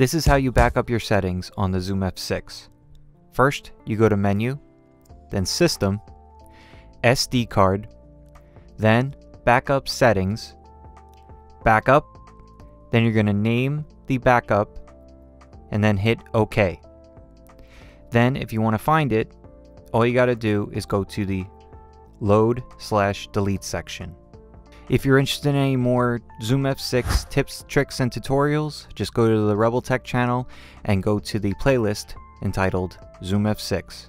This is how you back up your settings on the Zoom F6. First, you go to Menu, then System, SD card, then Backup Settings, Backup, then you're going to name the backup, and then hit OK. Then, if you want to find it, all you got to do is go to the Load slash Delete section. If you're interested in any more Zoom F6 tips, tricks, and tutorials, just go to the Rebel Tech channel and go to the playlist entitled Zoom F6.